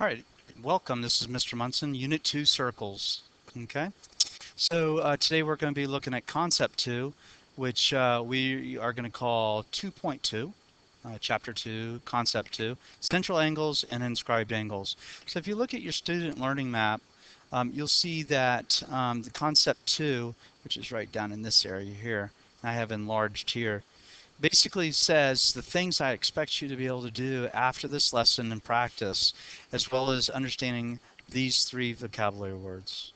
All right, welcome. This is Mr. Munson, Unit 2 Circles. Okay, so uh, today we're going to be looking at Concept 2, which uh, we are going to call 2.2, uh, Chapter 2, Concept 2, Central Angles and Inscribed Angles. So if you look at your student learning map, um, you'll see that um, the Concept 2, which is right down in this area here, I have enlarged here, basically says the things I expect you to be able to do after this lesson and practice, as well as understanding these three vocabulary words,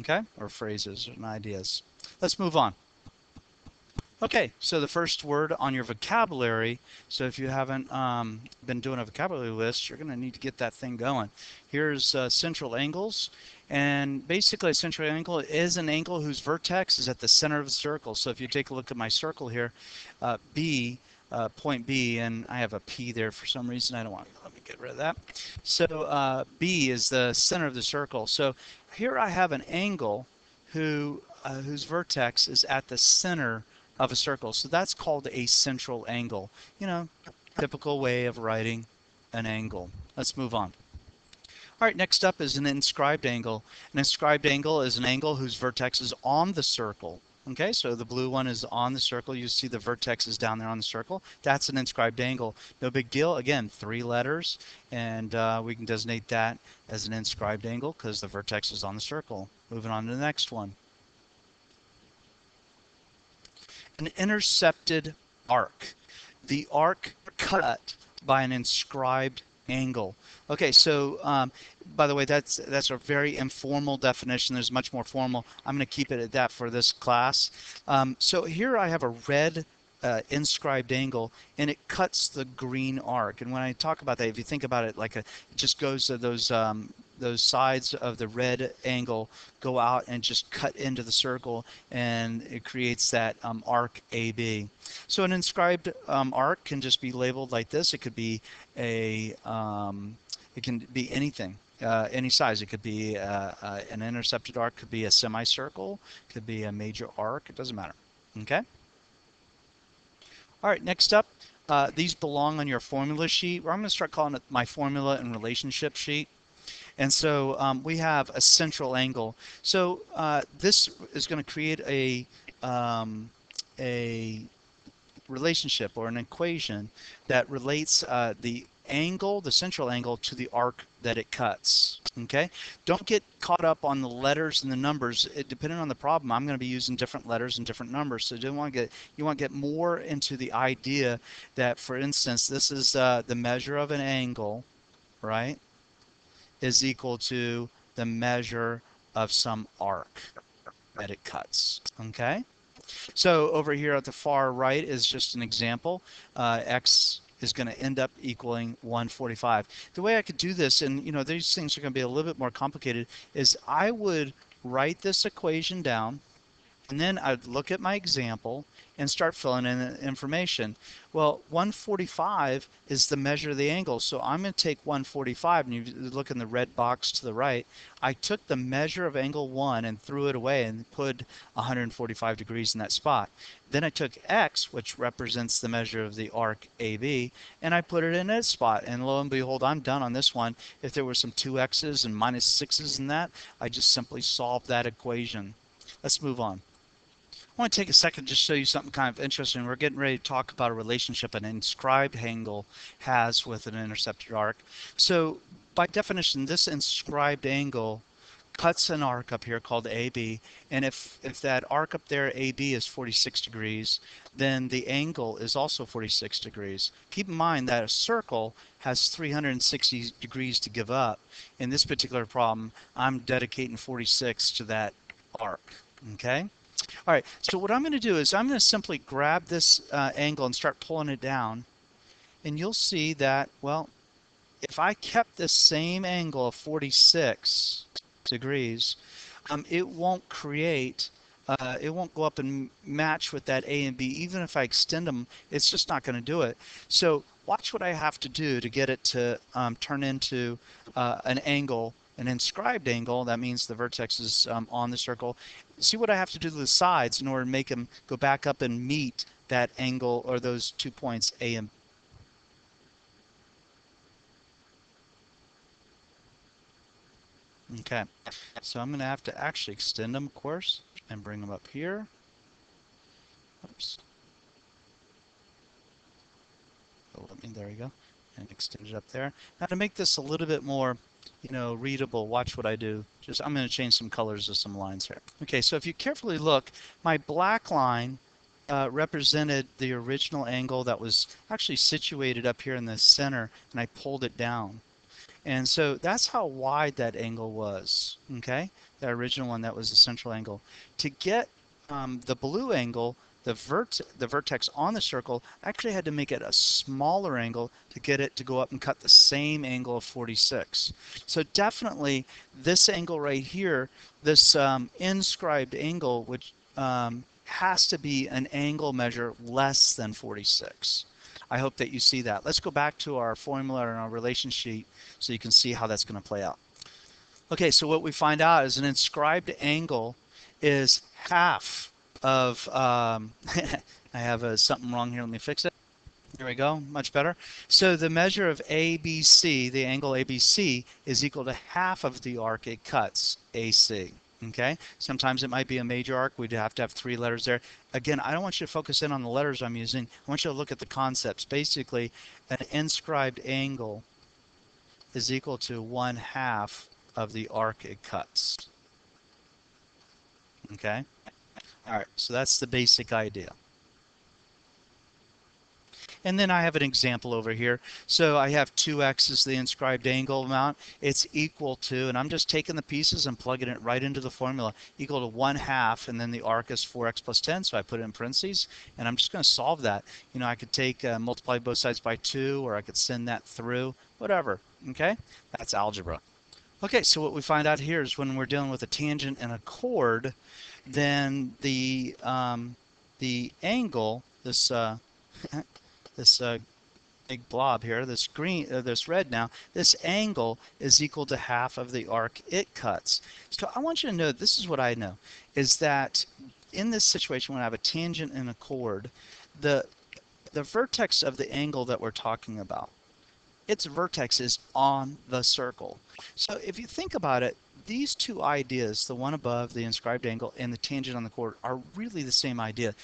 okay, or phrases and ideas. Let's move on. Okay, so the first word on your vocabulary, so if you haven't um, been doing a vocabulary list, you're going to need to get that thing going. Here's uh, central angles, and basically a central angle is an angle whose vertex is at the center of the circle. So if you take a look at my circle here, uh, B, uh, point B, and I have a P there for some reason. I don't want, let me get rid of that. So uh, B is the center of the circle. So here I have an angle who, uh, whose vertex is at the center of a circle. So that's called a central angle. You know, typical way of writing an angle. Let's move on. All right, next up is an inscribed angle. An inscribed angle is an angle whose vertex is on the circle. Okay, so the blue one is on the circle. You see the vertex is down there on the circle. That's an inscribed angle. No big deal. Again, three letters, and uh, we can designate that as an inscribed angle because the vertex is on the circle. Moving on to the next one. An intercepted arc. The arc cut by an inscribed angle. Okay, so um, by the way, that's that's a very informal definition. There's much more formal. I'm going to keep it at that for this class. Um, so here I have a red uh, inscribed angle and it cuts the green arc. And when I talk about that, if you think about it like a, it just goes to those um, those sides of the red angle go out and just cut into the circle and it creates that um, arc AB. So an inscribed um, arc can just be labeled like this. It could be a, um, it can be anything. Uh, any size. It could be uh, uh, an intercepted arc, could be a semicircle, could be a major arc. It doesn't matter. Okay. All right. Next up, uh, these belong on your formula sheet. Or I'm going to start calling it my formula and relationship sheet. And so um, we have a central angle. So uh, this is going to create a um, a relationship or an equation that relates uh, the angle, the central angle, to the arc that it cuts. Okay, don't get caught up on the letters and the numbers. It, depending on the problem, I'm going to be using different letters and different numbers. So you want to get you want to get more into the idea that, for instance, this is uh, the measure of an angle, right? Is equal to the measure of some arc that it cuts. Okay? So over here at the far right is just an example. Uh, x is going to end up equaling 145. The way I could do this, and you know these things are going to be a little bit more complicated, is I would write this equation down, and then I'd look at my example, and start filling in the information. Well, 145 is the measure of the angle, so I'm going to take 145, and you look in the red box to the right, I took the measure of angle 1 and threw it away and put 145 degrees in that spot. Then I took x, which represents the measure of the arc AB, and I put it in its spot. And lo and behold, I'm done on this one. If there were some 2x's and minus 6's in that, I just simply solved that equation. Let's move on. I want to take a second to show you something kind of interesting. We're getting ready to talk about a relationship an inscribed angle has with an intercepted arc. So by definition, this inscribed angle cuts an arc up here called AB, and if, if that arc up there, AB, is 46 degrees, then the angle is also 46 degrees. Keep in mind that a circle has 360 degrees to give up. In this particular problem, I'm dedicating 46 to that arc, okay? All right, so what I'm going to do is I'm going to simply grab this uh, angle and start pulling it down. And you'll see that, well, if I kept this same angle of 46 degrees, um, it won't create, uh, it won't go up and match with that A and B. Even if I extend them, it's just not going to do it. So watch what I have to do to get it to um, turn into uh, an angle an inscribed angle, that means the vertex is um, on the circle. See what I have to do to the sides in order to make them go back up and meet that angle or those two points A and B. Okay, so I'm going to have to actually extend them, of course, and bring them up here. Oops. Oh, let me, there we go. And extend it up there. Now to make this a little bit more, you know, readable, watch what I do. Just, I'm going to change some colors of some lines here. Okay, so if you carefully look, my black line uh, represented the original angle that was actually situated up here in the center, and I pulled it down. And so that's how wide that angle was, okay? The original one, that was the central angle. To get um, the blue angle, the, vert the vertex on the circle, actually had to make it a smaller angle to get it to go up and cut the same angle of 46. So definitely this angle right here, this um, inscribed angle, which um, has to be an angle measure less than 46. I hope that you see that. Let's go back to our formula and our relation sheet so you can see how that's going to play out. Okay, so what we find out is an inscribed angle is half of, um, I have a, something wrong here, let me fix it. There we go, much better. So the measure of ABC, the angle ABC, is equal to half of the arc it cuts, AC. Okay, sometimes it might be a major arc. We'd have to have three letters there. Again, I don't want you to focus in on the letters I'm using. I want you to look at the concepts. Basically, an inscribed angle is equal to one half of the arc it cuts. Okay, all right, so that's the basic idea. And then I have an example over here. So I have 2x is the inscribed angle amount. It's equal to, and I'm just taking the pieces and plugging it right into the formula, equal to 1 half, and then the arc is 4x plus 10, so I put it in parentheses, and I'm just going to solve that. You know, I could take, uh, multiply both sides by 2, or I could send that through, whatever, okay? That's algebra. Okay, so what we find out here is when we're dealing with a tangent and a chord, then the, um, the angle, this, uh, this uh, big blob here, this green, uh, this red now, this angle is equal to half of the arc it cuts. So I want you to know, this is what I know, is that in this situation when I have a tangent and a chord, the, the vertex of the angle that we're talking about, its vertex is on the circle. So if you think about it, these two ideas, the one above, the inscribed angle, and the tangent on the chord, are really the same idea.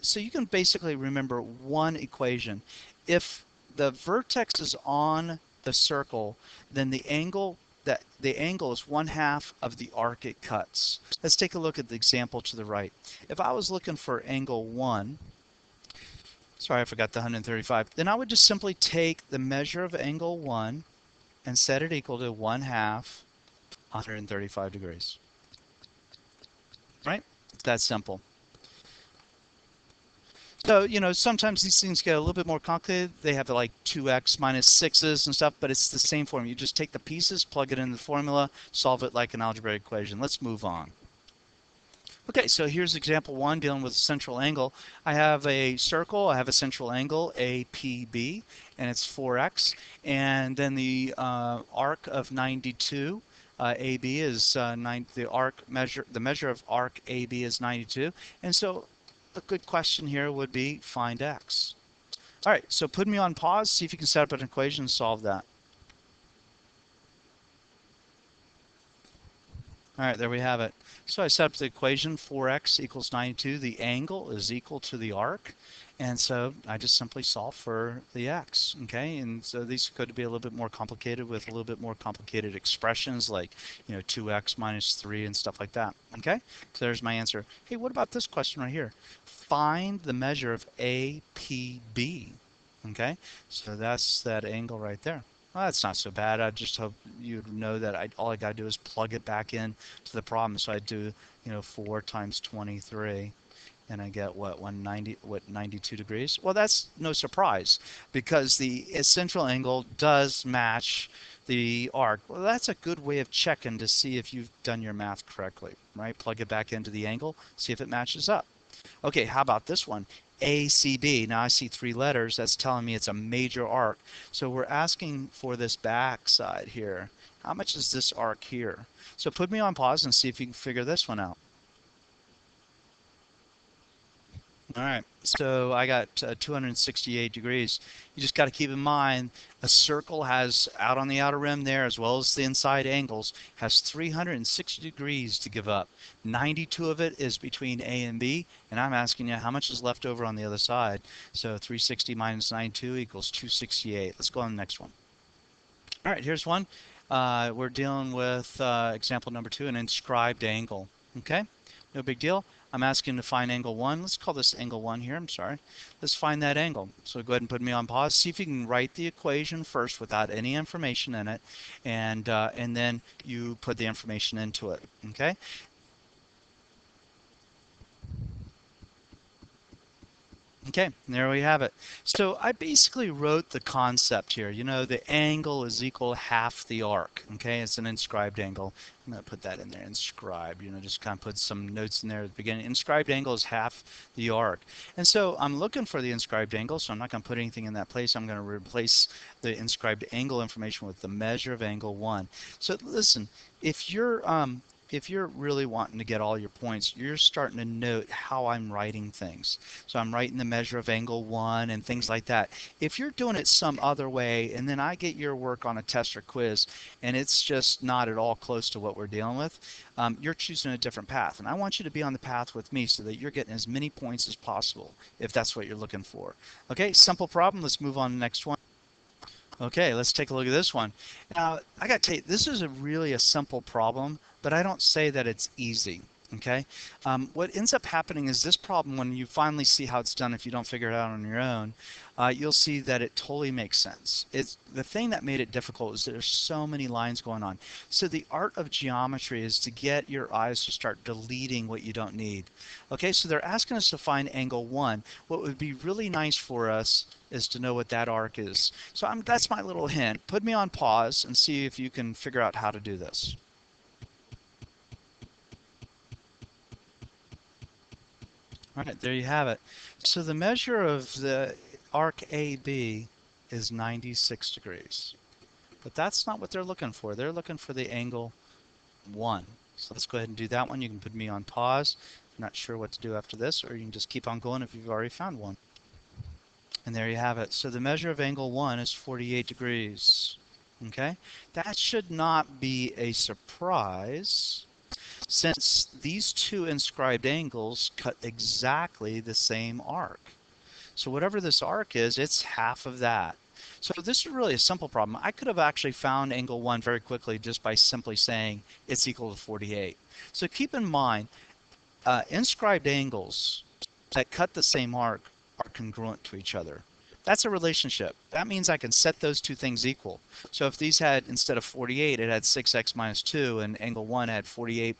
So you can basically remember one equation. If the vertex is on the circle, then the angle that the angle is one half of the arc it cuts. Let's take a look at the example to the right. If I was looking for angle 1, sorry I forgot the 135, then I would just simply take the measure of angle 1 and set it equal to 1 half 135 degrees. Right? It's that simple. So, you know, sometimes these things get a little bit more complicated. They have like 2x minus 6's and stuff, but it's the same form. You just take the pieces, plug it in the formula, solve it like an algebraic equation. Let's move on. Okay, so here's example one dealing with a central angle. I have a circle, I have a central angle, APB, and it's 4x. And then the uh, arc of 92 uh, AB is uh, nine, the arc measure, the measure of arc AB is 92. And so a good question here would be find X. All right, so put me on pause, see if you can set up an equation and solve that. All right, there we have it. So I set up the equation 4x equals 92. The angle is equal to the arc. And so I just simply solve for the x, okay? And so these could be a little bit more complicated with a little bit more complicated expressions like, you know, 2x minus 3 and stuff like that, okay? So there's my answer. Hey, what about this question right here? Find the measure of APB, okay? So that's that angle right there. Well, that's not so bad. I just hope you know that I, all I got to do is plug it back in to the problem. So I do, you know, 4 times 23 and I get what 190 what 92 degrees? Well that's no surprise because the central angle does match the arc. Well that's a good way of checking to see if you've done your math correctly right? Plug it back into the angle see if it matches up. Okay how about this one? ACB now I see three letters. That's telling me it's a major arc. So we're asking for this back side here. How much is this arc here? So put me on pause and see if you can figure this one out All right, so I got uh, 268 degrees. You just got to keep in mind a circle has out on the outer rim there, as well as the inside angles, has 360 degrees to give up. 92 of it is between A and B, and I'm asking you how much is left over on the other side. So 360 minus 92 equals 268. Let's go on the next one. All right, here's one. Uh, we're dealing with uh, example number two, an inscribed angle. Okay, no big deal. I'm asking to find angle 1. Let's call this angle 1 here. I'm sorry. Let's find that angle. So go ahead and put me on pause. See if you can write the equation first without any information in it, and uh, and then you put the information into it. Okay. Okay, there we have it. So I basically wrote the concept here. You know, the angle is equal half the arc. Okay, it's an inscribed angle. I'm going to put that in there, inscribed. You know, just kind of put some notes in there at the beginning. Inscribed angle is half the arc. And so I'm looking for the inscribed angle, so I'm not going to put anything in that place. I'm going to replace the inscribed angle information with the measure of angle 1. So listen, if you're um, if you're really wanting to get all your points, you're starting to note how I'm writing things. So I'm writing the measure of angle one and things like that. If you're doing it some other way and then I get your work on a test or quiz and it's just not at all close to what we're dealing with, um, you're choosing a different path. And I want you to be on the path with me so that you're getting as many points as possible if that's what you're looking for. Okay, simple problem. Let's move on to the next one. Okay, let's take a look at this one. Now, I got to tell you, this is a really a simple problem, but I don't say that it's easy. Okay, um, what ends up happening is this problem, when you finally see how it's done, if you don't figure it out on your own, uh, you'll see that it totally makes sense. It's the thing that made it difficult is there's so many lines going on. So the art of geometry is to get your eyes to start deleting what you don't need. Okay, so they're asking us to find angle one. What would be really nice for us is to know what that arc is. So I'm, that's my little hint. Put me on pause and see if you can figure out how to do this. All right, there you have it. So the measure of the arc AB is 96 degrees. But that's not what they're looking for. They're looking for the angle 1. So let's go ahead and do that one. You can put me on pause. You're not sure what to do after this, or you can just keep on going if you've already found one. And there you have it. So the measure of angle 1 is 48 degrees. Okay? That should not be a surprise since these two inscribed angles cut exactly the same arc. So whatever this arc is, it's half of that. So this is really a simple problem. I could have actually found angle 1 very quickly just by simply saying it's equal to 48. So keep in mind, uh, inscribed angles that cut the same arc are congruent to each other. That's a relationship. That means I can set those two things equal. So if these had, instead of 48, it had 6x minus 2, and angle 1 had 48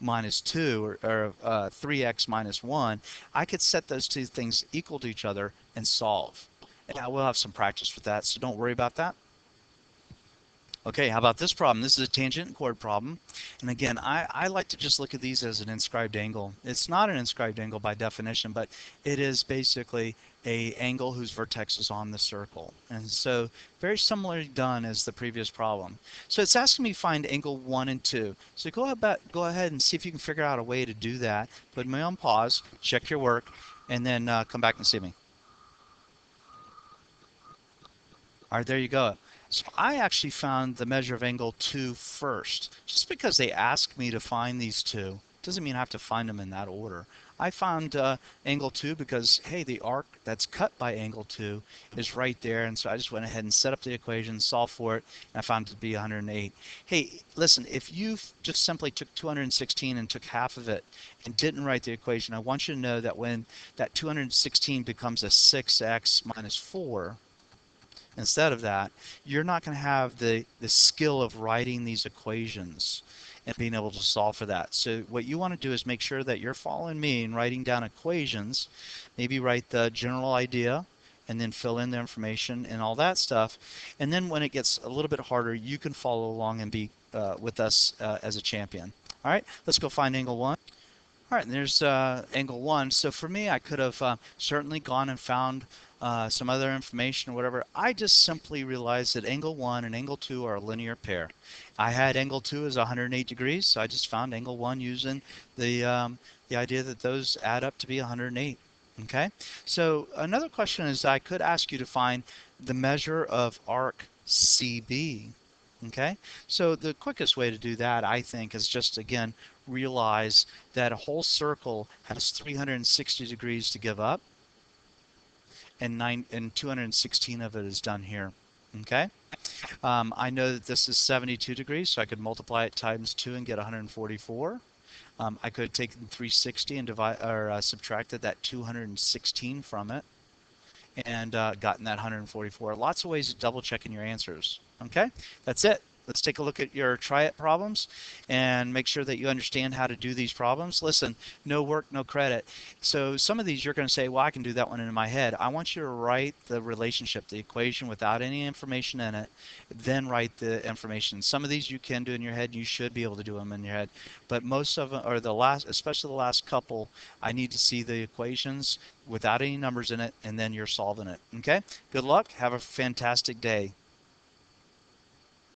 minus 2, or, or uh, 3x minus 1, I could set those two things equal to each other and solve. And I will have some practice with that, so don't worry about that. Okay, how about this problem? This is a tangent chord problem. And again, I, I like to just look at these as an inscribed angle. It's not an inscribed angle by definition, but it is basically a angle whose vertex is on the circle. And so very similarly done as the previous problem. So it's asking me to find angle 1 and 2. So go ahead, go ahead and see if you can figure out a way to do that. Put me on pause, check your work, and then uh, come back and see me. All right, there you go. So I actually found the measure of angle 2 first. Just because they asked me to find these two doesn't mean I have to find them in that order. I found uh, angle 2 because, hey, the arc that's cut by angle 2 is right there. And so I just went ahead and set up the equation, solved for it, and I found it to be 108. Hey, listen, if you just simply took 216 and took half of it and didn't write the equation, I want you to know that when that 216 becomes a 6x minus 4, instead of that, you're not going to have the, the skill of writing these equations and being able to solve for that. So what you want to do is make sure that you're following me and writing down equations. Maybe write the general idea and then fill in the information and all that stuff. And then when it gets a little bit harder, you can follow along and be uh, with us uh, as a champion. All right, let's go find angle one. All right, and there's uh, angle one. So for me, I could have uh, certainly gone and found uh, some other information or whatever. I just simply realized that angle 1 and angle 2 are a linear pair. I had angle 2 as 108 degrees, so I just found angle 1 using the, um, the idea that those add up to be 108. Okay, so another question is I could ask you to find the measure of arc CB. Okay, so the quickest way to do that, I think, is just again realize that a whole circle has 360 degrees to give up, and nine and 216 of it is done here. Okay, um, I know that this is 72 degrees, so I could multiply it times two and get 144. Um, I could take 360 and divide or uh, subtracted that 216 from it and uh, gotten that 144. Lots of ways of double checking your answers. Okay, that's it. Let's take a look at your try it problems and make sure that you understand how to do these problems. Listen, no work, no credit. So some of these you're going to say, well, I can do that one in my head. I want you to write the relationship, the equation without any information in it, then write the information. Some of these you can do in your head. You should be able to do them in your head. But most of them, or the last, especially the last couple, I need to see the equations without any numbers in it, and then you're solving it. Okay? Good luck. Have a fantastic day.